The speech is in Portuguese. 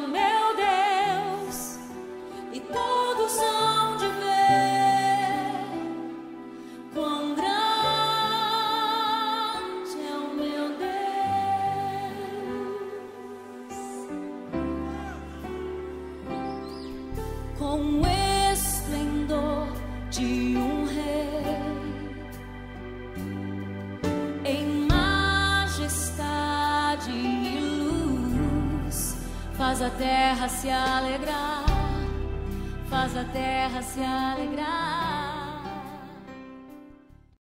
from. Faz a terra se alegrar, faz a terra se alegrar.